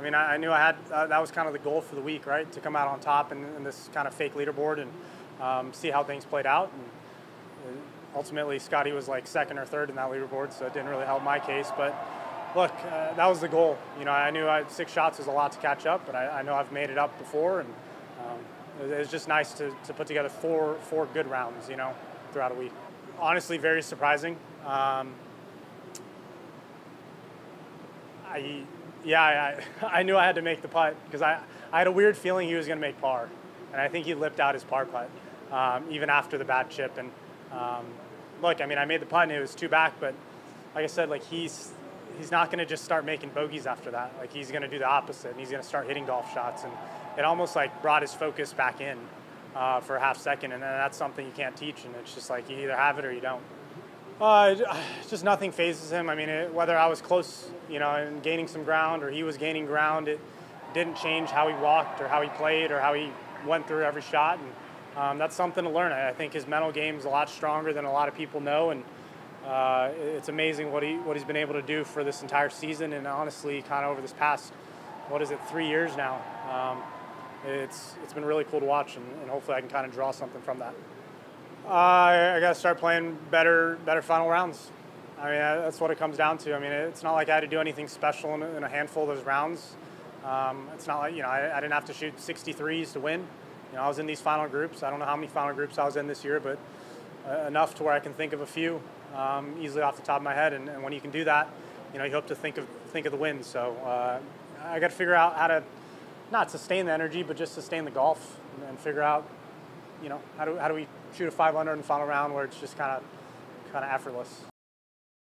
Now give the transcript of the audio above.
I mean, I, I knew I had uh, that was kind of the goal for the week, right? To come out on top in, in this kind of fake leaderboard and um, see how things played out. And uh, ultimately, Scottie was like second or third in that leaderboard, so it didn't really help my case. But look, uh, that was the goal. You know, I knew I six shots was a lot to catch up, but I, I know I've made it up before, and um, it, it was just nice to, to put together four four good rounds. You know, throughout a week. Honestly, very surprising. Um, I yeah, I, I knew I had to make the putt because I, I had a weird feeling he was going to make par, and I think he lipped out his par putt um, even after the bad chip. And um, look, I mean, I made the putt and it was two back, but like I said, like he's he's not going to just start making bogeys after that. Like he's going to do the opposite, and he's going to start hitting golf shots, and it almost like brought his focus back in uh, for a half second, and that's something you can't teach, and it's just like you either have it or you don't. Uh, just nothing fazes him. I mean, it, whether I was close, you know, and gaining some ground, or he was gaining ground, it didn't change how he walked, or how he played, or how he went through every shot. And um, that's something to learn. I think his mental game is a lot stronger than a lot of people know, and uh, it's amazing what he what he's been able to do for this entire season, and honestly, kind of over this past, what is it, three years now. Um, it's it's been really cool to watch, and, and hopefully, I can kind of draw something from that. Uh, I, got to start playing better, better final rounds. I mean, that's what it comes down to. I mean, it's not like I had to do anything special in, in a handful of those rounds. Um, it's not like you know I, I, didn't have to shoot 63s to win. You know, I was in these final groups. I don't know how many final groups I was in this year, but uh, enough to where I can think of a few um, easily off the top of my head. And, and, when you can do that, you know, you hope to think of think of the wins. So uh, I got to figure out how to not sustain the energy, but just sustain the golf and, and figure out you know, how do, how do we shoot a 500 in the final round where it's just kind of kind of effortless?